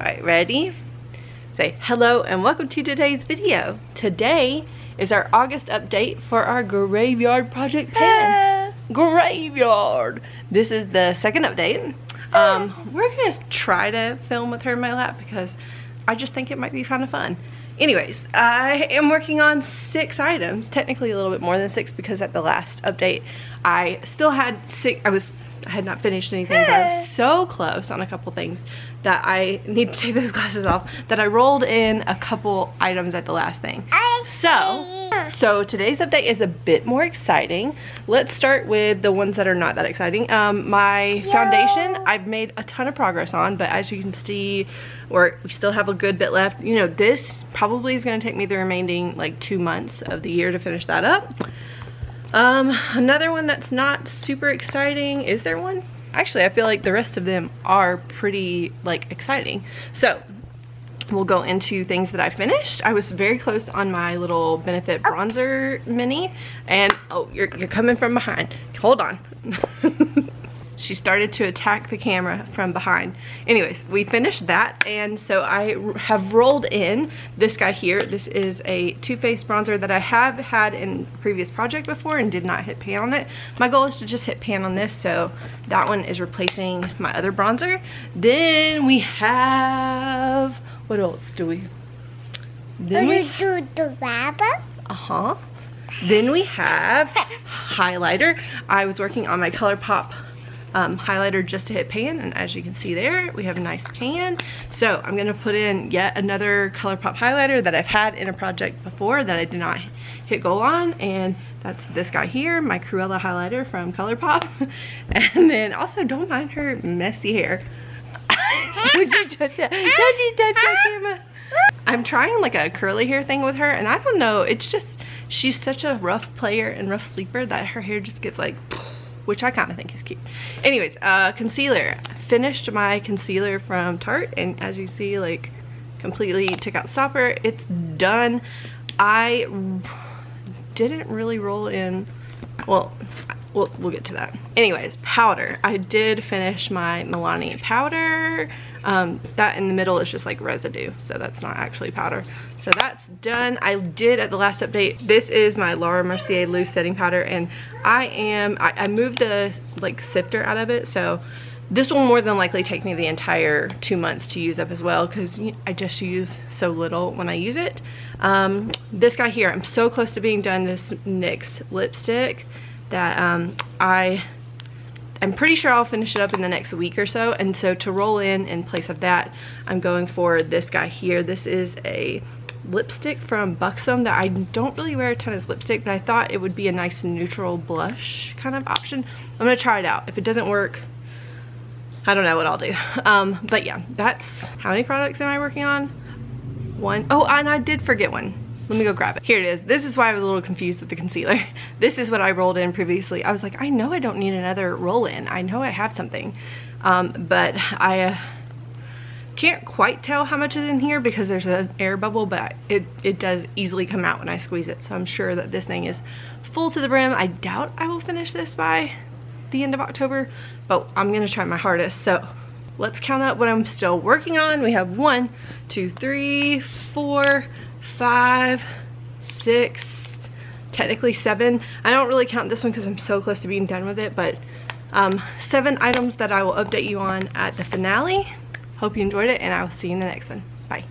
Alright, ready? Say hello and welcome to today's video. Today is our August update for our graveyard project pan. graveyard! This is the second update. Um, we're gonna try to film with her in my lap because I just think it might be kind of fun. Anyways, I am working on six items, technically a little bit more than six because at the last update I still had six, I was I had not finished anything, but I was so close on a couple things that I need to take those glasses off that I rolled in a couple items at the last thing. So, so today's update is a bit more exciting. Let's start with the ones that are not that exciting. Um, my foundation, I've made a ton of progress on, but as you can see, or we still have a good bit left. You know, this probably is gonna take me the remaining like two months of the year to finish that up. Um, another one that's not super exciting, is there one? Actually, I feel like the rest of them are pretty like exciting. So we'll go into things that I finished. I was very close on my little Benefit bronzer mini and oh, you're, you're coming from behind. Hold on. she started to attack the camera from behind. Anyways, we finished that and so I have rolled in this guy here. This is a Too Faced bronzer that I have had in previous project before and did not hit pan on it. My goal is to just hit pan on this so that one is replacing my other bronzer. Then we have, what else do we? Then we do the rabbit. Uh-huh. Then we have highlighter. I was working on my ColourPop um, highlighter just to hit pan and as you can see there we have a nice pan so I'm gonna put in yet another ColourPop highlighter that I've had in a project before that I did not hit goal on and that's this guy here my Cruella highlighter from ColourPop and then also don't mind her messy hair would you touch that? Did you touch that camera? I'm trying like a curly hair thing with her and I don't know it's just she's such a rough player and rough sleeper that her hair just gets like which I kind of think is cute. Anyways, uh, concealer. Finished my concealer from Tarte, and as you see, like, completely took out stopper. It's done. I didn't really roll in, well, we'll, we'll get to that. Anyways, powder. I did finish my Milani powder. Um, that in the middle is just like residue, so that's not actually powder. So that's done. I did at the last update, this is my Laura Mercier loose setting powder, and I am, I, I moved the like sifter out of it, so this will more than likely take me the entire two months to use up as well because I just use so little when I use it. Um, this guy here, I'm so close to being done, this NYX lipstick that um, I I'm pretty sure I'll finish it up in the next week or so. And so to roll in in place of that, I'm going for this guy here. This is a lipstick from Buxom that I don't really wear a ton as lipstick, but I thought it would be a nice neutral blush kind of option. I'm gonna try it out. If it doesn't work, I don't know what I'll do. Um, but yeah, that's, how many products am I working on? One. Oh, and I did forget one let me go grab it. Here it is. This is why I was a little confused with the concealer. This is what I rolled in previously. I was like, I know I don't need another roll in. I know I have something. Um, but I uh, can't quite tell how much is in here because there's an air bubble, but it, it does easily come out when I squeeze it. So I'm sure that this thing is full to the brim. I doubt I will finish this by the end of October, but I'm gonna try my hardest. So let's count up what I'm still working on. We have one, two, three, four, five, six, technically seven. I don't really count this one because I'm so close to being done with it, but um, seven items that I will update you on at the finale. Hope you enjoyed it and I will see you in the next one. Bye.